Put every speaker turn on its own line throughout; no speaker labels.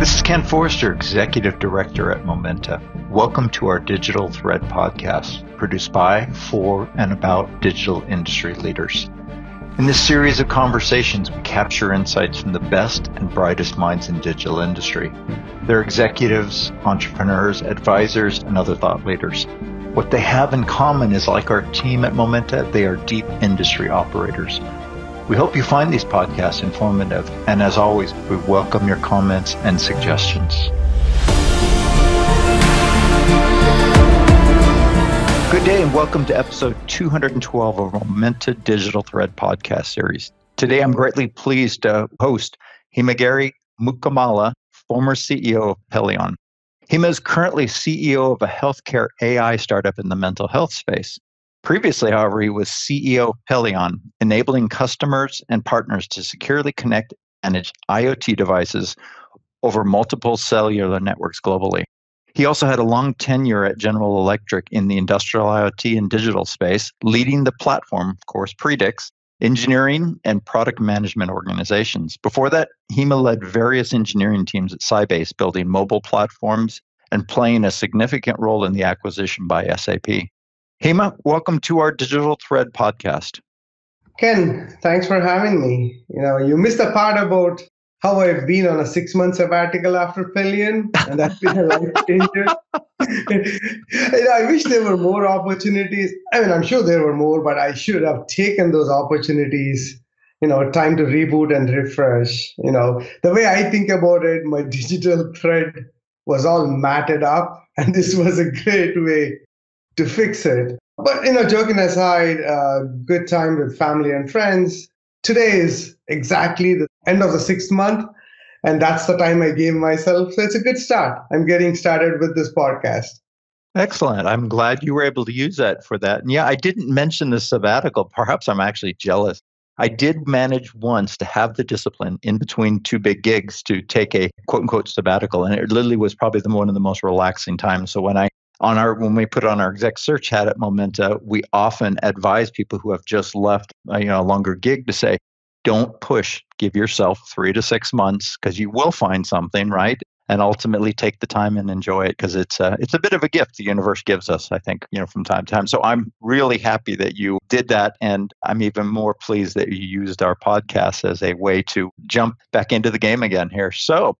This is Ken Forster, Executive Director at Momenta. Welcome to our Digital Thread podcast, produced by, for, and about digital industry leaders. In this series of conversations, we capture insights from the best and brightest minds in digital industry. They're executives, entrepreneurs, advisors, and other thought leaders. What they have in common is like our team at Momenta, they are deep industry operators we hope you find these podcasts informative, and as always, we welcome your comments and suggestions. Good day, and welcome to episode 212 of Momenta Digital Thread podcast series. Today, I'm greatly pleased to host Himagiri Mukkamala, former CEO of Pelion. Hima is currently CEO of a healthcare AI startup in the mental health space. Previously, however, he was CEO of Pelion, enabling customers and partners to securely connect and manage IoT devices over multiple cellular networks globally. He also had a long tenure at General Electric in the industrial IoT and digital space, leading the platform, of course, Predix, engineering and product management organizations. Before that, Hima led various engineering teams at Sybase, building mobile platforms and playing a significant role in the acquisition by SAP. Hima, welcome to our Digital Thread podcast.
Ken, thanks for having me. You know, you missed the part about how I've been on a six month sabbatical after Pelion, and that's been a life changer. you know, I wish there were more opportunities. I mean, I'm sure there were more, but I should have taken those opportunities. You know, time to reboot and refresh. You know, the way I think about it, my digital thread was all matted up, and this was a great way to fix it. But you know, joking aside, uh, good time with family and friends. Today is exactly the end of the sixth month, and that's the time I gave myself. So it's a good start. I'm getting started with this podcast.
Excellent. I'm glad you were able to use that for that. And yeah, I didn't mention the sabbatical. Perhaps I'm actually jealous. I did manage once to have the discipline in between two big gigs to take a quote unquote sabbatical. And it literally was probably the one of the most relaxing times. So when I on our when we put on our exec search hat at Momenta, we often advise people who have just left uh, you know a longer gig to say, don't push. Give yourself three to six months because you will find something, right? And ultimately take the time and enjoy it because it's a, it's a bit of a gift the universe gives us, I think, you know, from time to time. So I'm really happy that you did that. And I'm even more pleased that you used our podcast as a way to jump back into the game again here. So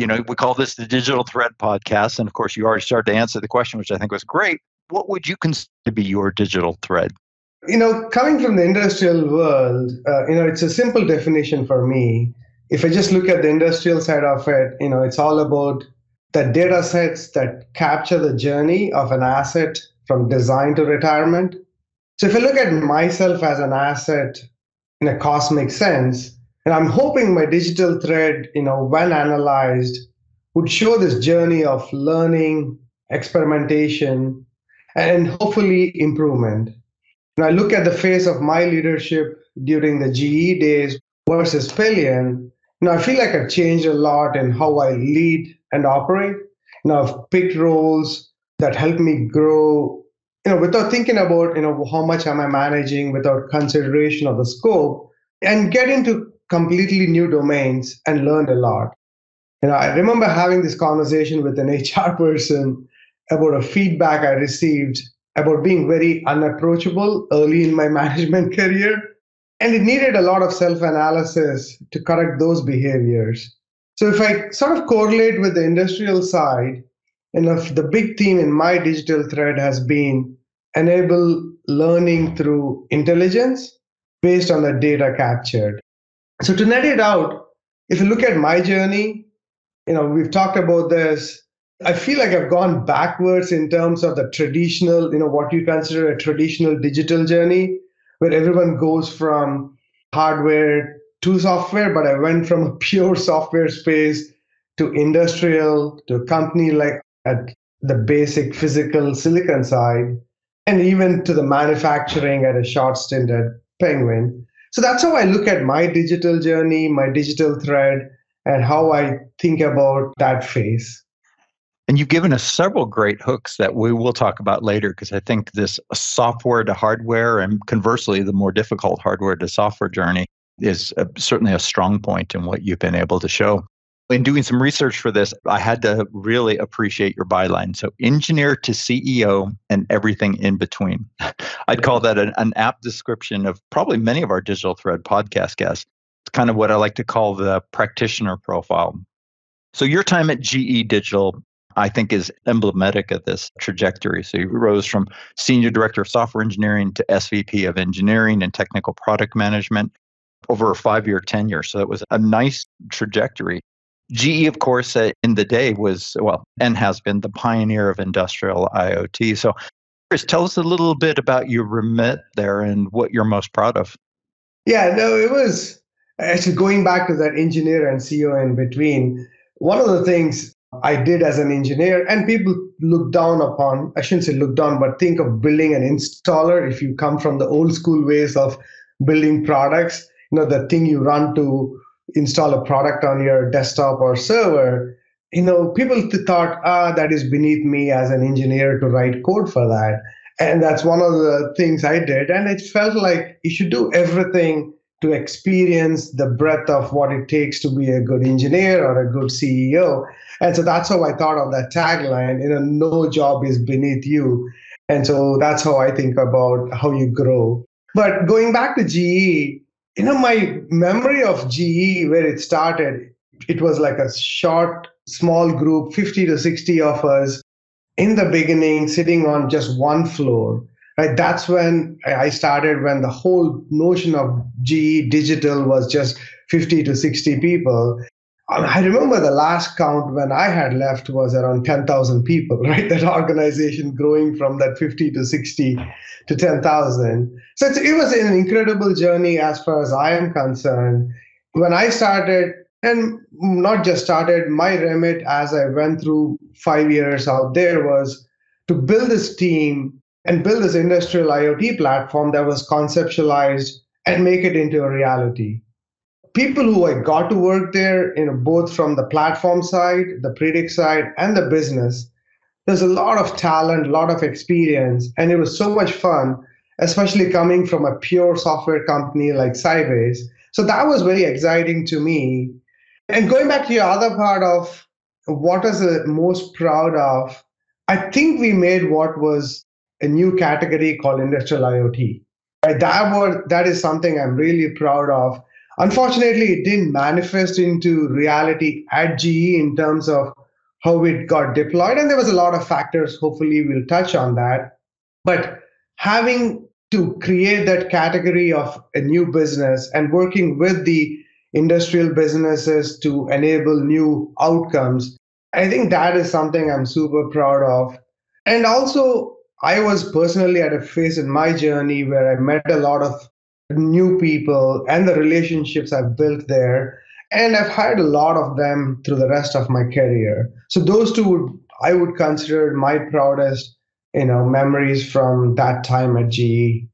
you know, we call this the Digital Thread Podcast. And of course, you already started to answer the question, which I think was great. What would you consider to be your digital thread?
You know, coming from the industrial world, uh, you know, it's a simple definition for me. If I just look at the industrial side of it, you know, it's all about the data sets that capture the journey of an asset from design to retirement. So if I look at myself as an asset in a cosmic sense, and I'm hoping my digital thread, you know, when analyzed, would show this journey of learning, experimentation, and hopefully improvement. When I look at the face of my leadership during the GE days versus Pelion, you know, I feel like I've changed a lot in how I lead and operate. Know, I've picked roles that help me grow, you know, without thinking about, you know, how much am I managing without consideration of the scope and get into completely new domains and learned a lot. Know, I remember having this conversation with an HR person about a feedback I received about being very unapproachable early in my management career. And it needed a lot of self analysis to correct those behaviors. So, if I sort of correlate with the industrial side, and if the big theme in my digital thread has been enable learning through intelligence based on the data captured. So to net it out, if you look at my journey, you know, we've talked about this. I feel like I've gone backwards in terms of the traditional, you know, what you consider a traditional digital journey, where everyone goes from hardware to software, but I went from a pure software space to industrial to a company like at the basic physical silicon side, and even to the manufacturing at a short stint at Penguin. So that's how I look at my digital journey, my digital thread, and how I think about that phase.
And you've given us several great hooks that we will talk about later because I think this software to hardware and conversely, the more difficult hardware to software journey is a, certainly a strong point in what you've been able to show. In doing some research for this, I had to really appreciate your byline. So, engineer to CEO and everything in between. I'd call that an, an apt description of probably many of our Digital Thread podcast guests. It's kind of what I like to call the practitioner profile. So, your time at GE Digital, I think, is emblematic of this trajectory. So, you rose from senior director of software engineering to SVP of engineering and technical product management over a five year tenure. So, that was a nice trajectory. GE, of course, uh, in the day was, well, and has been the pioneer of industrial IoT. So, Chris, tell us a little bit about your remit there and what you're most proud of.
Yeah, no, it was actually going back to that engineer and CEO in between. One of the things I did as an engineer, and people look down upon, I shouldn't say look down, but think of building an installer if you come from the old school ways of building products, you know, the thing you run to install a product on your desktop or server, you know, people thought, ah, that is beneath me as an engineer to write code for that. And that's one of the things I did. And it felt like you should do everything to experience the breadth of what it takes to be a good engineer or a good CEO. And so that's how I thought of that tagline, you know, no job is beneath you. And so that's how I think about how you grow. But going back to GE, you know, my memory of GE, where it started, it was like a short, small group, 50 to 60 of us in the beginning, sitting on just one floor. Right, that's when I started. When the whole notion of GE digital was just 50 to 60 people, I remember the last count when I had left was around 10,000 people, right? That organization growing from that 50 to 60 to 10,000. So it was an incredible journey as far as I am concerned. When I started, and not just started, my remit as I went through five years out there was to build this team and build this industrial IoT platform that was conceptualized and make it into a reality people who I got to work there, you know, both from the platform side, the Predix side, and the business, there's a lot of talent, a lot of experience, and it was so much fun, especially coming from a pure software company like Sybase. So that was very exciting to me. And going back to your other part of what is the most proud of, I think we made what was a new category called industrial IoT. That was that is something I'm really proud of Unfortunately, it didn't manifest into reality at GE in terms of how it got deployed. And there was a lot of factors. Hopefully, we'll touch on that. But having to create that category of a new business and working with the industrial businesses to enable new outcomes, I think that is something I'm super proud of. And also, I was personally at a phase in my journey where I met a lot of new people and the relationships I've built there. And I've hired a lot of them through the rest of my career. So those two would I would consider my proudest, you know, memories from that time at GE.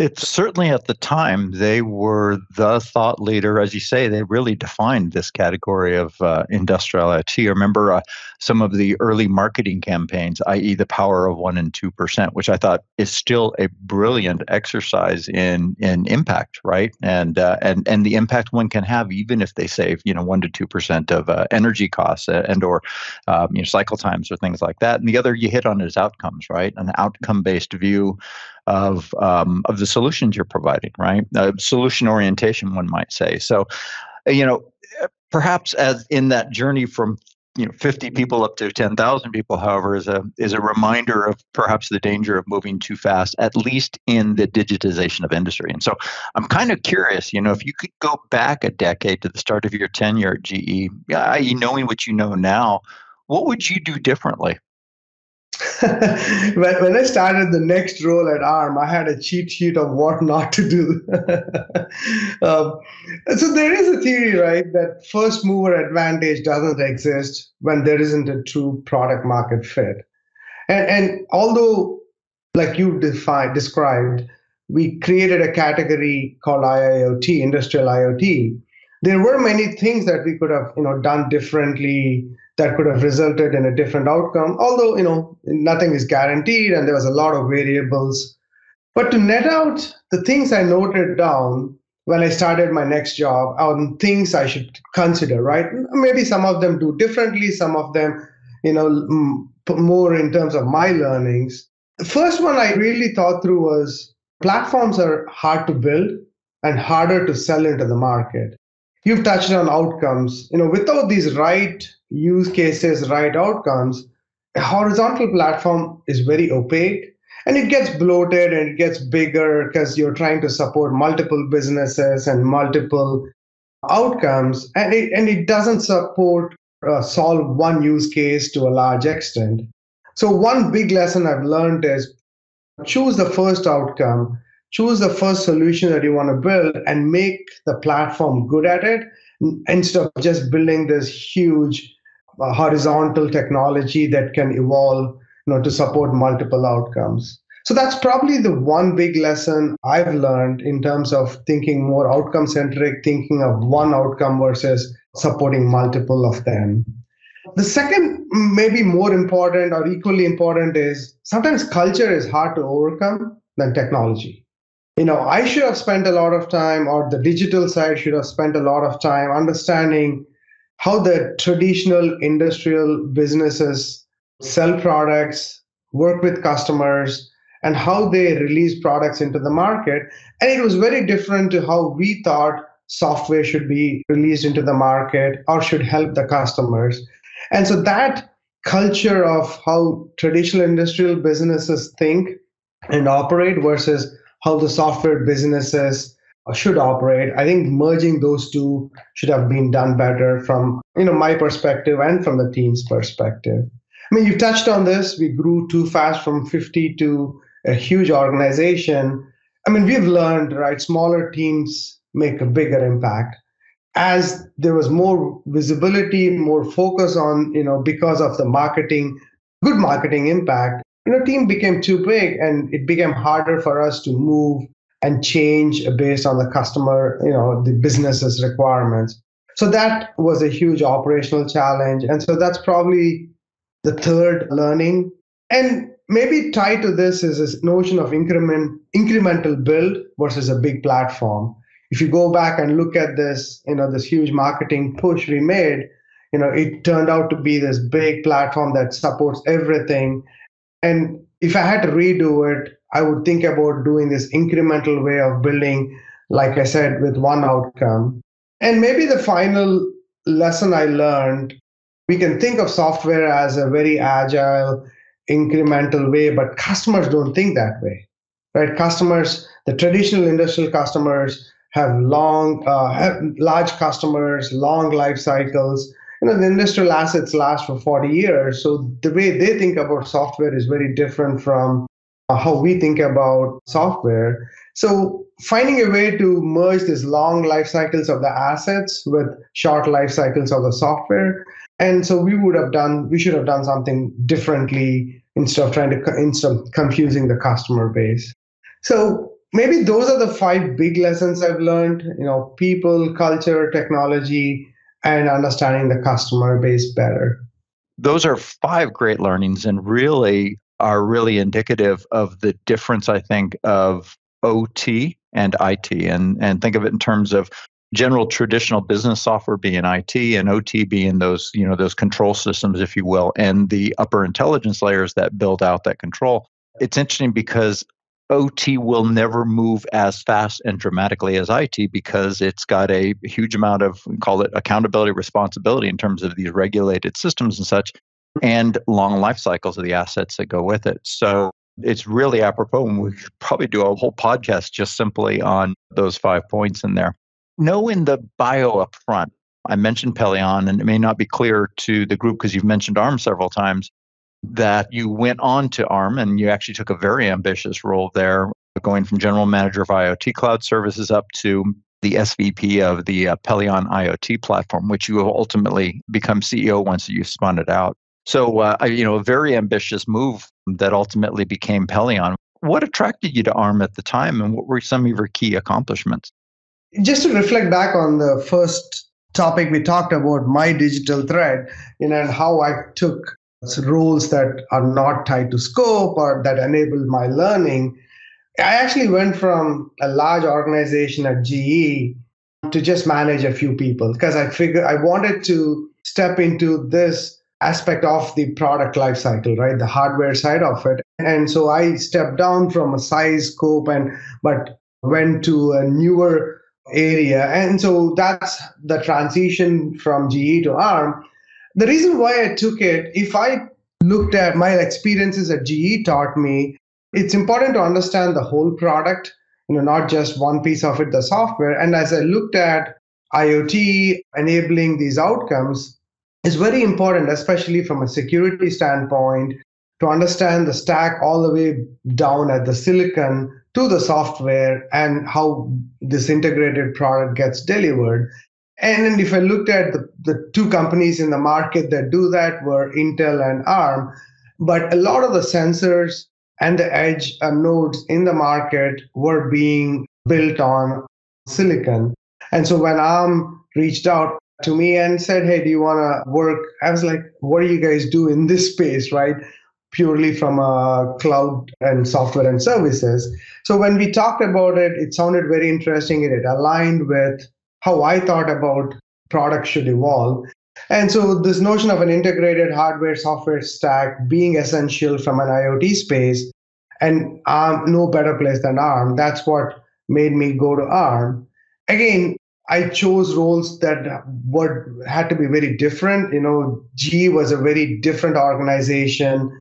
It's certainly at the time they were the thought leader, as you say. They really defined this category of uh, industrial IoT. I remember uh, some of the early marketing campaigns, i.e., the power of one and two percent, which I thought is still a brilliant exercise in in impact, right? And uh, and and the impact one can have, even if they save, you know, one to two percent of uh, energy costs uh, and or um, you know cycle times or things like that. And the other you hit on is outcomes, right? An outcome based view of um, of the solutions you're providing, right? Uh, solution orientation, one might say. So, uh, you know, perhaps as in that journey from you know 50 people up to 10,000 people however is a is a reminder of perhaps the danger of moving too fast at least in the digitization of industry and so I'm kind of curious you know if you could go back a decade to the start of your tenure at GE i.e. knowing what you know now what would you do differently
when I started the next role at ARM, I had a cheat sheet of what not to do. um, so there is a theory, right, that first mover advantage doesn't exist when there isn't a true product market fit. And, and although, like you defined, described, we created a category called IIoT, industrial IoT. There were many things that we could have, you know, done differently that could have resulted in a different outcome although you know nothing is guaranteed and there was a lot of variables but to net out the things i noted down when I started my next job on things I should consider, right? Maybe some of them do differently, some of them, you know, more in terms of my learnings. The first one I really thought through was platforms are hard to build and harder to sell into the market. You've touched on outcomes. You know, without these right use cases, right outcomes, a horizontal platform is very opaque and it gets bloated and it gets bigger because you're trying to support multiple businesses and multiple outcomes and it, and it doesn't support uh, solve one use case to a large extent so one big lesson i've learned is choose the first outcome choose the first solution that you want to build and make the platform good at it instead of just building this huge uh, horizontal technology that can evolve you know, to support multiple outcomes. So that's probably the one big lesson I've learned in terms of thinking more outcome centric, thinking of one outcome versus supporting multiple of them. The second, maybe more important or equally important, is sometimes culture is hard to overcome than technology. You know, I should have spent a lot of time, or the digital side should have spent a lot of time understanding how the traditional industrial businesses sell products, work with customers, and how they release products into the market. And it was very different to how we thought software should be released into the market or should help the customers. And so that culture of how traditional industrial businesses think and operate versus how the software businesses should operate i think merging those two should have been done better from you know my perspective and from the team's perspective I mean, you touched on this. We grew too fast from 50 to a huge organization. I mean, we've learned, right? Smaller teams make a bigger impact. As there was more visibility, more focus on, you know, because of the marketing, good marketing impact, you know, team became too big and it became harder for us to move and change based on the customer, you know, the business's requirements. So that was a huge operational challenge. And so that's probably the third learning. And maybe tied to this is this notion of increment incremental build versus a big platform. If you go back and look at this, you know, this huge marketing push we made, you know, it turned out to be this big platform that supports everything. And if I had to redo it, I would think about doing this incremental way of building, like I said, with one outcome. And maybe the final lesson I learned we can think of software as a very agile, incremental way, but customers don't think that way, right? Customers, the traditional industrial customers have long, uh, have large customers, long life cycles. You know, the industrial assets last for 40 years. So the way they think about software is very different from uh, how we think about software. So finding a way to merge these long life cycles of the assets with short life cycles of the software and so we would have done we should have done something differently instead of trying to instead of confusing the customer base so maybe those are the five big lessons i've learned you know people culture technology and understanding the customer base better
those are five great learnings and really are really indicative of the difference i think of ot and it and and think of it in terms of general traditional business software being IT and OT being those, you know, those control systems, if you will, and the upper intelligence layers that build out that control. It's interesting because OT will never move as fast and dramatically as IT because it's got a huge amount of call it accountability responsibility in terms of these regulated systems and such and long life cycles of the assets that go with it. So it's really apropos and we could probably do a whole podcast just simply on those five points in there know in the bio up front, I mentioned Pelion, and it may not be clear to the group because you've mentioned ARM several times, that you went on to ARM and you actually took a very ambitious role there, going from general manager of IoT cloud services up to the SVP of the uh, Pelion IoT platform, which you will ultimately become CEO once you spun it out. So, uh, you know, a very ambitious move that ultimately became Pelion. What attracted you to ARM at the time, and what were some of your key accomplishments?
just to reflect back on the first topic we talked about, my digital thread, you know, and how I took roles that are not tied to scope or that enable my learning. I actually went from a large organization at GE to just manage a few people because I figured I wanted to step into this aspect of the product lifecycle, right? The hardware side of it. And so I stepped down from a size scope and but went to a newer area. And so that's the transition from GE to ARM. The reason why I took it, if I looked at my experiences at GE taught me it's important to understand the whole product, you know, not just one piece of it, the software. And as I looked at IoT enabling these outcomes, is very important, especially from a security standpoint, to understand the stack all the way down at the silicon to the software and how this integrated product gets delivered. And if I looked at the, the two companies in the market that do that were Intel and ARM, but a lot of the sensors and the edge uh, nodes in the market were being built on silicon. And so when ARM reached out to me and said, Hey, do you want to work? I was like, What do you guys do in this space, right? Purely from a cloud and software and services. So when we talked about it, it sounded very interesting. It aligned with how I thought about products should evolve. And so this notion of an integrated hardware software stack being essential from an IoT space and ARM, no better place than ARM. That's what made me go to ARM. Again, I chose roles that were had to be very different. You know, GE was a very different organization.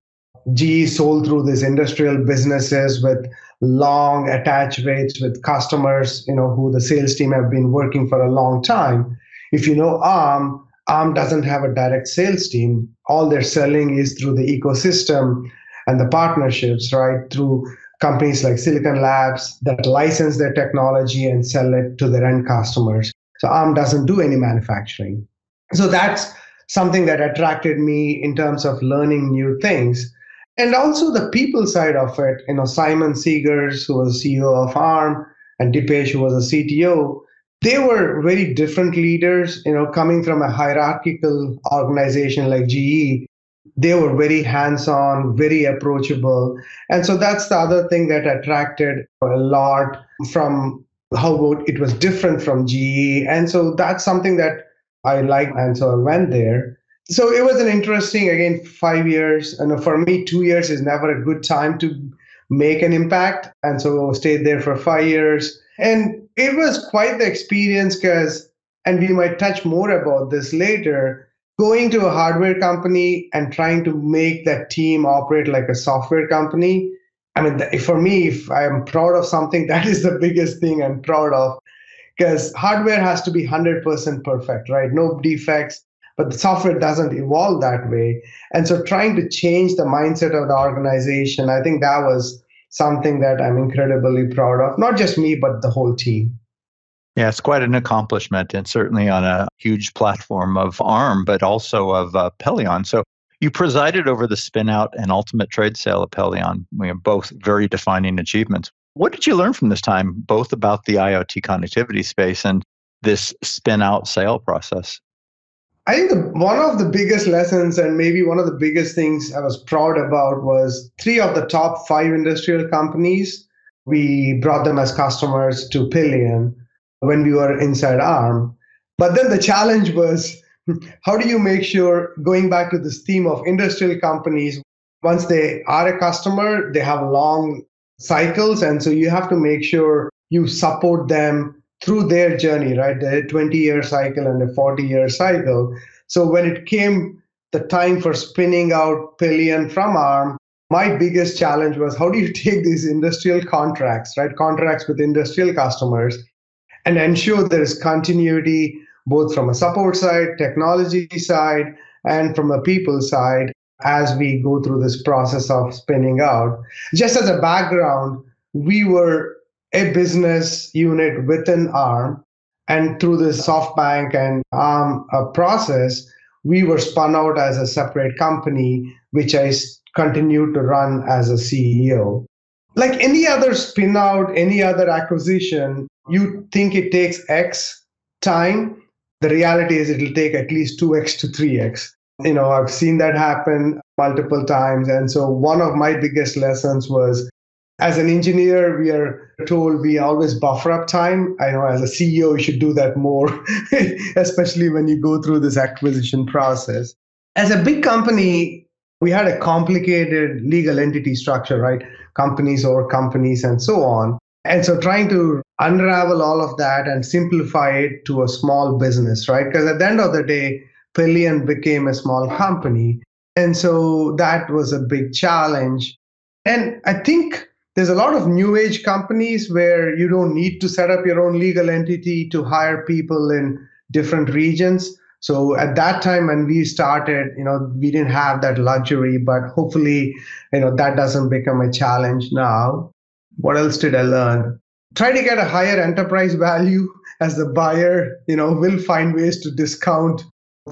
GE sold through these industrial businesses with long attach rates with customers, you know, who the sales team have been working for a long time. If you know ARM, ARM doesn't have a direct sales team. All their selling is through the ecosystem and the partnerships, right? Through companies like Silicon Labs that license their technology and sell it to their end customers. So ARM doesn't do any manufacturing. So that's something that attracted me in terms of learning new things. And also the people side of it, you know, Simon Segars, who was CEO of ARM, and Dipesh, who was a CTO, they were very different leaders, you know, coming from a hierarchical organization like GE they were very hands on, very approachable. And so that's the other thing that attracted a lot from how it was different from GE. And so that's something that I liked. And so I went there. So it was an interesting, again, five years. And for me, two years is never a good time to make an impact. And so I stayed there for five years. And it was quite the experience because, and we might touch more about this later, going to a hardware company and trying to make that team operate like a software company i mean for me if i'm proud of something that is the biggest thing i'm proud of because hardware has to be 100% perfect right no defects but the software doesn't evolve that way and so trying to change the mindset of the organization i think that was something that i'm incredibly proud of not just me but the whole team
yeah, it's quite an accomplishment, and certainly on a huge platform of ARM, but also of uh, Pelion. So you presided over the spinout and ultimate trade sale of Pelion, we are both very defining achievements. What did you learn from this time, both about the IoT connectivity space and this spin-out sale process?
I think the, one of the biggest lessons, and maybe one of the biggest things I was proud about, was three of the top five industrial companies. We brought them as customers to Pelion when we were inside ARM. But then the challenge was how do you make sure, going back to this theme of industrial companies, once they are a customer, they have long cycles. And so you have to make sure you support them through their journey, right? The 20 year cycle and the 40 year cycle. So when it came the time for spinning out Pelion from ARM, my biggest challenge was how do you take these industrial contracts, right? Contracts with industrial customers and ensure there is continuity both from a support side, technology side, and from a people side as we go through this process of spinning out. Just as a background, we were a business unit within ARM, and through this SoftBank and ARM uh, process, we were spun out as a separate company, which I continued to run as a CEO. Like any other spin out, any other acquisition, you think it takes X time. The reality is it'll take at least 2X to 3X. You know, I've seen that happen multiple times. And so one of my biggest lessons was as an engineer, we are told we always buffer up time. I know as a CEO, you should do that more, especially when you go through this acquisition process. As a big company, we had a complicated legal entity structure, right? Companies or companies and so on. And so trying to unravel all of that and simplify it to a small business, right? Because at the end of the day, Pelion became a small company. And so that was a big challenge. And I think there's a lot of new age companies where you don't need to set up your own legal entity to hire people in different regions. So at that time when we started, you know, we didn't have that luxury, but hopefully, you know, that doesn't become a challenge now. What else did I learn? Try to get a higher enterprise value as the buyer, you know, will find ways to discount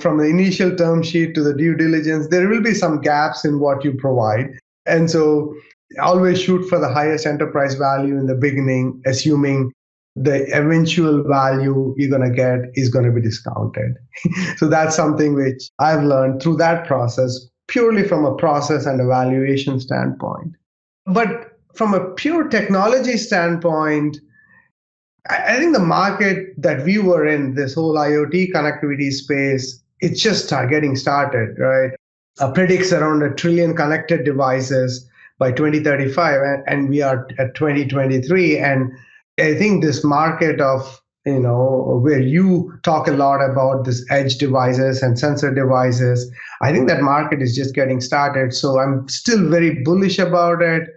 from the initial term sheet to the due diligence. There will be some gaps in what you provide. And so always shoot for the highest enterprise value in the beginning, assuming the eventual value you're going to get is going to be discounted. so that's something which I've learned through that process, purely from a process and evaluation standpoint. But from a pure technology standpoint, I think the market that we were in, this whole IoT connectivity space, it's just getting started, right? Uh, predicts around a trillion connected devices by 2035 and, and we are at 2023 and i think this market of you know where you talk a lot about this edge devices and sensor devices i think that market is just getting started. So i'm still very bullish about it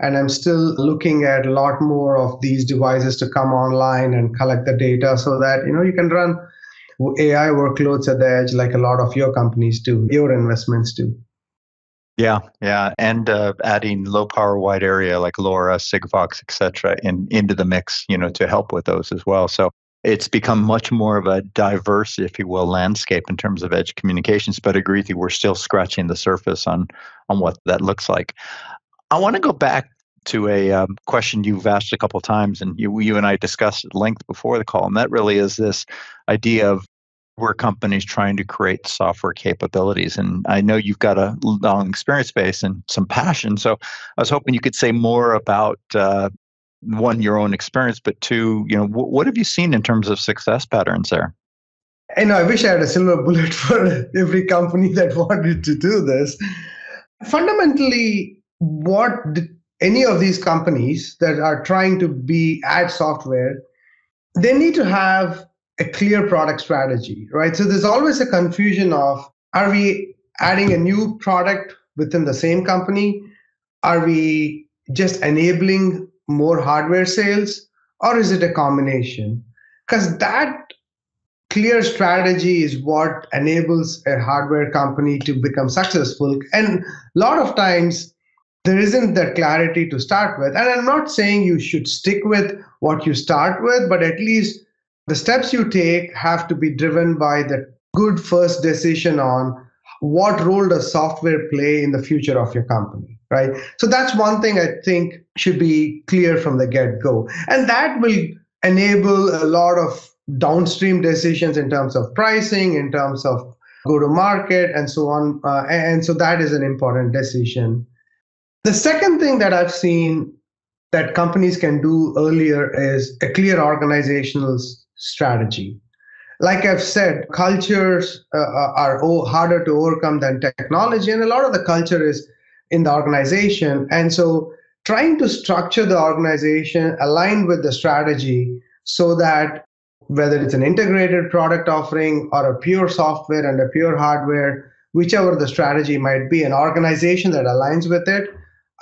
and i'm still looking at a lot more of these devices to come online and collect the data so that you know you can run ai workloads at the edge like a lot of your companies do your investments do
yeah, yeah, and uh, adding low power wide area like LoRa, Sigfox, etc., in into the mix, you know, to help with those as well. So it's become much more of a diverse, if you will, landscape in terms of edge communications. But agree with you, we're still scratching the surface on on what that looks like. I want to go back to a um, question you've asked a couple times, and you you and I discussed at length before the call, and that really is this idea of were companies trying to create software capabilities. And I know you've got a long experience base and some passion. So I was hoping you could say more about uh, one, your own experience, but two, you know, w- what have you seen in terms of success patterns there?
I know I wish I had a silver bullet for every company that wanted to do this. Fundamentally, what any of these companies that are trying to be add software, they need to have a clear product strategy, right? So there's always a confusion of are we adding a new product within the same company? Are we just enabling more hardware sales? Or is it a combination? Because that clear strategy is what enables a hardware company to become successful. And a lot of times, there isn't that clarity to start with. And I'm not saying you should stick with what you start with, but at least the steps you take have to be driven by the good first decision on what role does software play in the future of your company right? So that's one thing i think should be clear from the get go and that will enable a lot of downstream decisions in terms of pricing in terms of go to market and so on uh, and so that is an important decision. The second thing that i've seen that companies can do earlier is a clear organizational strategy. Like I've said, cultures uh, uh are harder to overcome than technology, and a lot of the culture is in the organization. And so, trying to structure the organization aligned with the strategy so that whether it's an integrated product offering or a pure software and a pure hardware, whichever the strategy might be, an organization that aligns with it,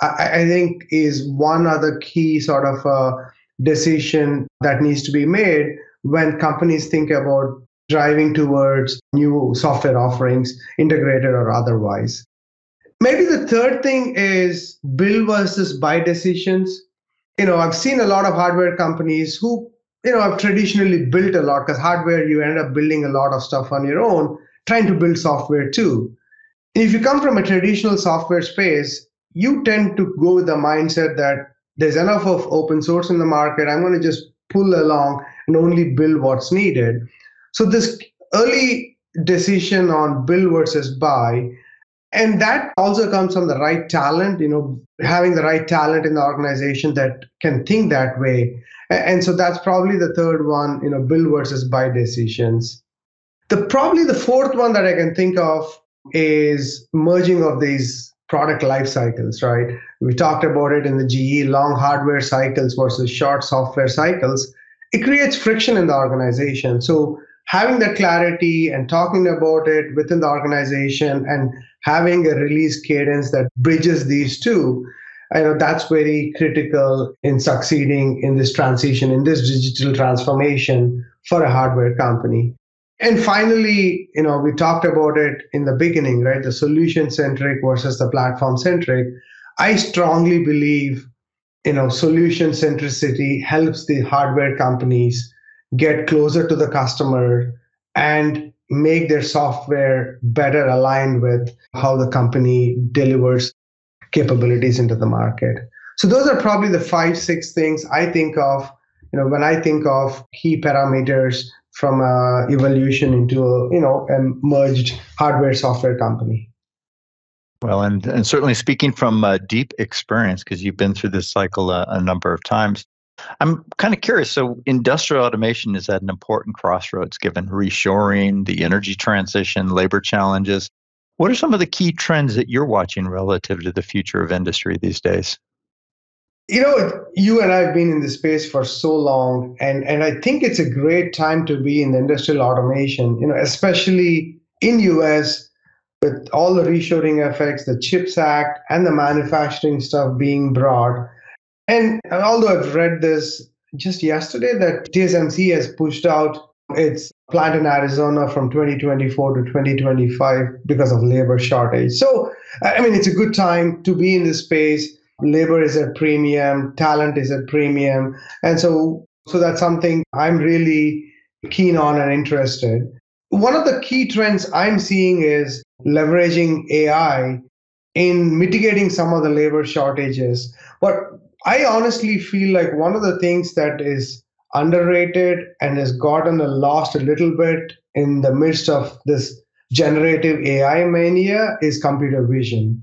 I, I think is one other key sort of uh, decision that needs to be made when companies think about driving towards new software offerings, integrated or otherwise. Maybe the third thing is build versus buy decisions. You know, I've seen a lot of hardware companies who, you know, have traditionally built a lot because hardware, you end up building a lot of stuff on your own, trying to build software too. If you come from a traditional software space, you tend to go with the mindset that there's enough of open source in the market. I'm going to just pull along and only build what's needed. So this early decision on build versus buy And that also comes from the right talent, you know, having the right talent in the organization that can think that way. And so that's probably the third one, you know, build versus buy decisions. The probably the fourth one that I can think of is merging of these product life cycles, right? We talked about it in the GE long hardware cycles versus short software cycles. It creates friction in the organization. So having that clarity and talking about it within the organization and having a release cadence that bridges these two I know that's very critical in succeeding in this transition, in this digital transformation for a hardware company. And finally, you know, we talked about it in the beginning, right? The solution centric versus the platform centric. I strongly believe, you know, solution centricity helps the hardware companies get closer to the customer and make their software better aligned with how the company delivers capabilities into the market. So those are probably the five, six things I think of, you know, when I think of key parameters from a evolution into a, you know, a merged hardware software company.
Well, and, and certainly speaking from uh, deep experience, because you've been through this cycle a, a number of times, I'm kind of curious. So, industrial automation is at an important crossroads given reshoring, the energy transition, labor challenges. What are some of the key trends that you're watching relative to the future of industry these days?
You know, you and I have been in this space for so long, and, and I think it's a great time to be in the industrial automation, you know, especially in US with all the reshoring effects, the CHIPS Act, and the manufacturing stuff being brought. And although I've read this just yesterday that TSMC has pushed out its plant in Arizona from 2024 to 2025 because of labor shortage. So, I mean, it's a good time to be in this space. Labor is at premium, talent is at premium. And so, so that's something I'm really keen on and interested. One of the key trends I'm seeing is leveraging AI in mitigating some of the labor shortages. But I honestly feel like one of the things that is underrated and has gotten lost a little bit in the midst of this generative AI mania is computer vision.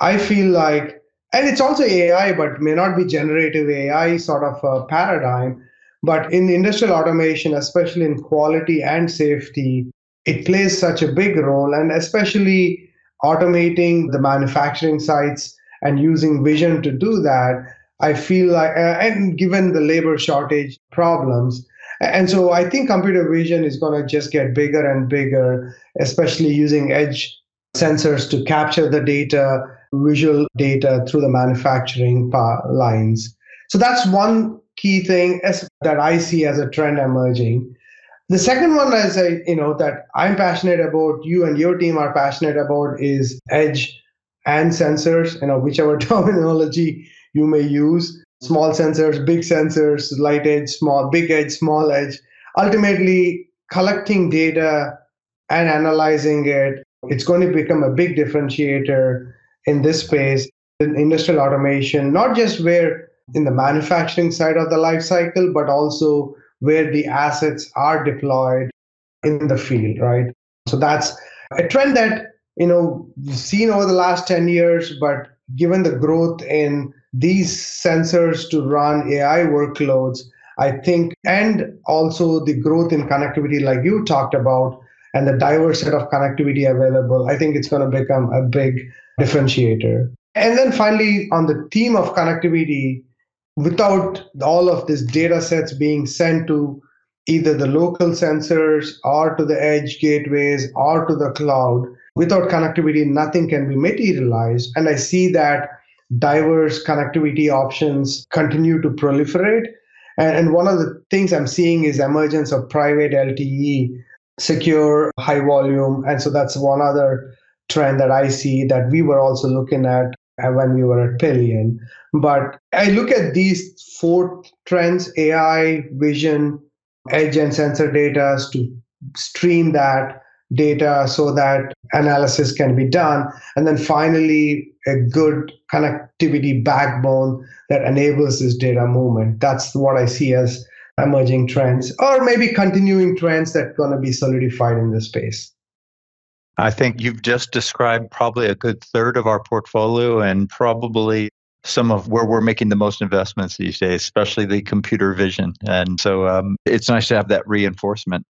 I feel like, and it's also AI, but may not be generative AI sort of a paradigm. But in industrial automation, especially in quality and safety, it plays such a big role, and especially automating the manufacturing sites and using vision to do that I feel like, uh, and given the labor shortage problems, and so I think computer vision is going to just get bigger and bigger, especially using edge sensors to capture the data, visual data through the manufacturing lines. So that's one key thing that I see as a trend emerging. The second one is, a, you know, that I'm passionate about, you and your team are passionate about, is edge and sensors, you know, whichever terminology you may use small sensors, big sensors, light edge, small, big edge, small edge. Ultimately, collecting data and analyzing it, it's going to become a big differentiator in this space in industrial automation, not just where in the manufacturing side of the life cycle, but also where the assets are deployed in the field, right? So that's a trend that you know we've seen over the last 10 years, but given the growth in these sensors to run AI workloads, I think, and also the growth in connectivity, like you talked about, and the diverse set of connectivity available, I think it's going to become a big differentiator. And then finally, on the theme of connectivity, without all of these data sets being sent to either the local sensors or to the edge gateways or to the cloud, without connectivity, nothing can be materialized. And I see that diverse connectivity options continue to proliferate. And, one of the things I'm seeing is emergence of private LTE, secure, high volume. And so that's one other trend that I see that we were also looking at when we were at Pelion. But I look at these four trends AI, vision, edge, and sensor data to stream that data so that analysis can be done. And then finally, a good connectivity backbone that enables this data movement. That's what I see as emerging trends, or maybe continuing trends that are going to be solidified in this space.
I think you've just described probably a good third of our portfolio and probably some of where we're making the most investments these days, especially the computer vision. And so um, it's nice to have that reinforcement.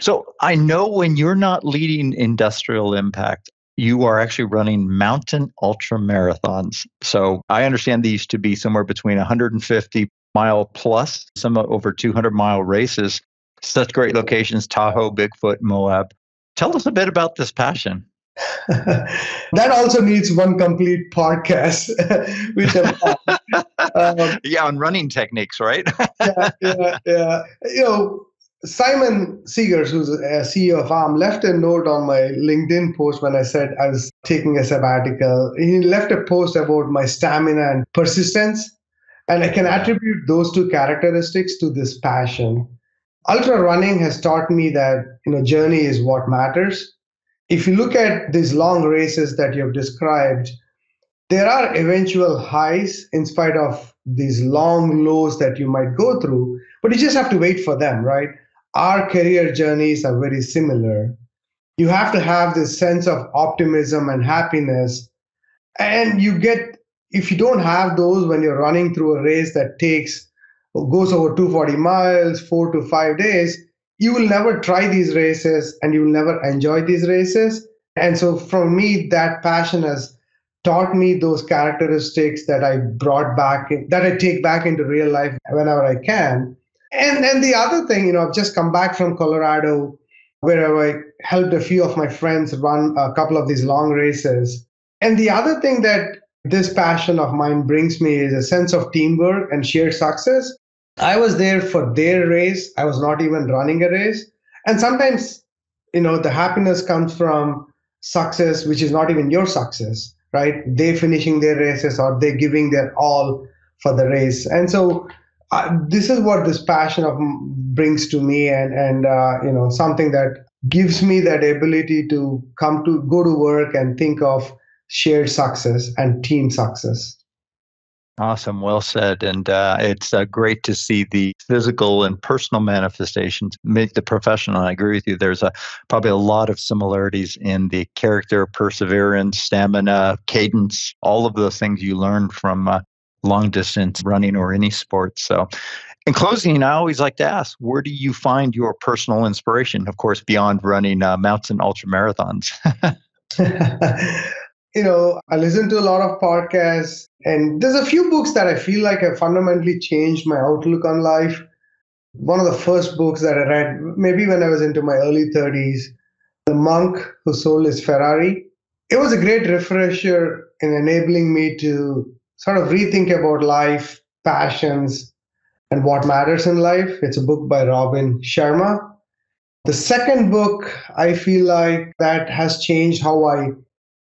So I know when you're not leading industrial impact, you are actually running mountain ultra marathons. So I understand these to be somewhere between 150 mile plus, some over 200 mile races. Such great locations Tahoe, Bigfoot, Moab. Tell us a bit about this passion.
that also needs one complete podcast. With
um, yeah on running techniques right?
Yeah yeah yeah. You know simon segars who's a ceo of arm left a note on my linkedin post when i said i was taking a sabbatical. He left a post about my stamina and persistence and i can attribute those two characteristics to this passion ultra running has taught me that you know journey is what matters if you look at these long races that you've described, there are eventual highs in spite of these long lows that you might go through, but you just have to wait for them, right? Our career journeys are very similar. You have to have this sense of optimism and happiness. And you get, if you don't have those when you're running through a race that takes, goes over 240 miles, four to five days, you will never try these races and you will never enjoy these races. And so for me, that passion has taught me those characteristics that I brought back, that I take back into real life whenever I can. And then the other thing, you know, I've just come back from Colorado where I helped a few of my friends run a couple of these long races. And the other thing that this passion of mine brings me is a sense of teamwork and shared success. I was there for their race. I was not even running a race. And sometimes, you know, the happiness comes from success, which is not even your success, right? They finishing their races or they giving their all for the race. And so uh, this is what this passion of brings to me and, and uh, you know, something that gives me that ability to come to go to work and think of shared success and team success.
Awesome. Well said. And uh, it's uh, great to see the physical and personal manifestations make the professional. I agree with you. There's a, probably a lot of similarities in the character, perseverance, stamina, cadence, all of those things you learn from uh, long distance running or any sport. So, in closing, I always like to ask, where do you find your personal inspiration? Of course, beyond running uh, mountain ultra marathons.
you know, I listen to a lot of podcasts, and there's a few books that I feel like have fundamentally changed my outlook on life. One of the first books that I read, maybe when I was into my early 30s, The Monk Who Sold His Ferrari. It was a great refresher in enabling me to sort of rethink about life, passions, and what matters in life. It's a book by Robin Sharma. The second book, I feel like that has changed how I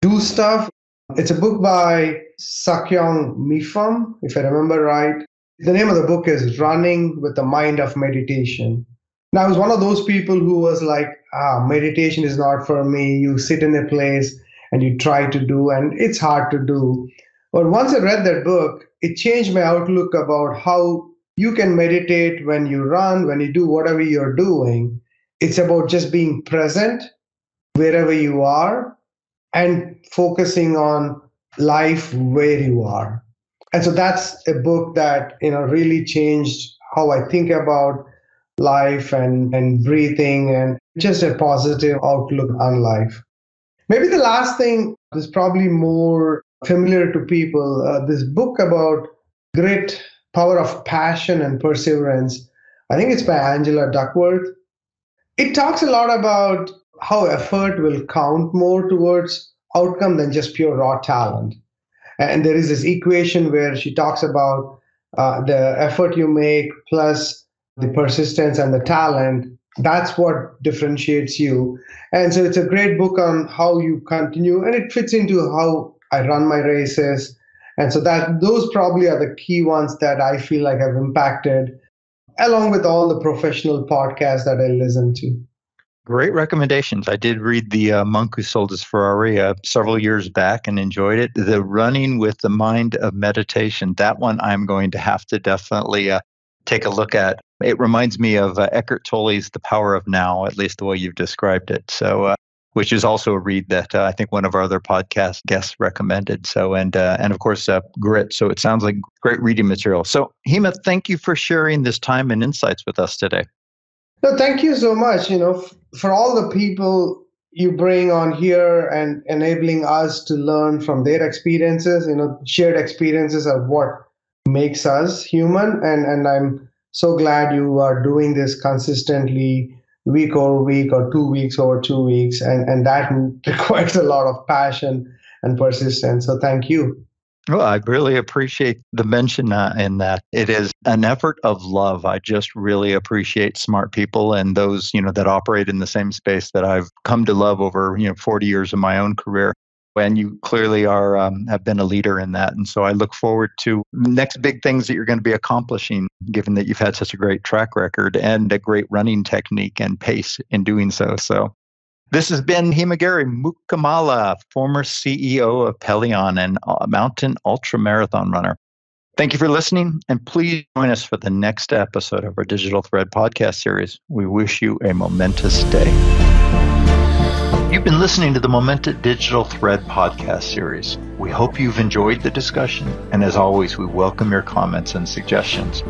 do stuff. It's a book by Sakyong Mipham, if I remember right. The name of the book is Running with the Mind of Meditation. Now, I was one of those people who was like, ah, meditation is not for me. You sit in a place and you try to do, and it's hard to do. But once I read that book, it changed my outlook about how you can meditate when you run, when you do whatever you're doing. It's about just being present wherever you are and focusing on life where you are. And so that's a book that you know really changed how I think about life and, and breathing and just a positive outlook on life. Maybe the last thing is probably more familiar to people. Uh, this book about grit, power of passion and perseverance. I think it's by Angela Duckworth. It talks a lot about how effort will count more towards outcome than just pure raw talent. And there is this equation where she talks about uh, the effort you make plus the persistence and the talent. That's what differentiates you. And so it's a great book on how you continue, and it fits into how I run my races. And so that those probably are the key ones that I feel like have impacted, along with all the professional podcasts that I listen to.
Great recommendations. I did read the uh, Monk Who Sold His Ferrari uh, several years back and enjoyed it. The Running with the Mind of Meditation, that one I'm going to have to definitely uh, take a look at. It reminds me of uh, Eckhart Tolle's The Power of Now, at least the way you've described it. So uh, which is also a read that uh, I think one of our other podcast guests recommended. So, and and of course, Grit. So it sounds like great reading material. So, Hima, thank you for sharing this time and insights with us today.
No, thank you so much. You know, for all the people you bring on here and enabling us to learn from their experiences. You know, shared experiences are what makes us human, and and I'm so glad you are doing this consistently week over week or two weeks over two weeks. And and that requires a lot of passion and persistence. So thank you
well, I really appreciate the mention uh, in that it is an effort of love. I just really appreciate smart people and those, you know, that operate in the same space that I've come to love over, you know, 40 years of my own career. And you clearly are um, have been a leader in that. And so i look forward to next big things that you're going to be accomplishing given that you've had such a great track record and a great running technique and pace in doing so. So this has been Himagiri Mukkamala, former CEO of Pelion and mountain ultra marathon runner. Thank you for listening, and please join us for the next episode of our Digital Thread podcast series. We wish you a momentous day. You've been listening to the Momenta Digital Thread podcast series. We hope you've enjoyed the discussion, and as always, we welcome your comments and suggestions.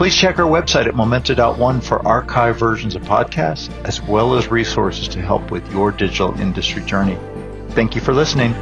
Please check our website at momenta.one for archive versions of podcasts, as well as resources to help with your digital industry journey. Thank you for listening.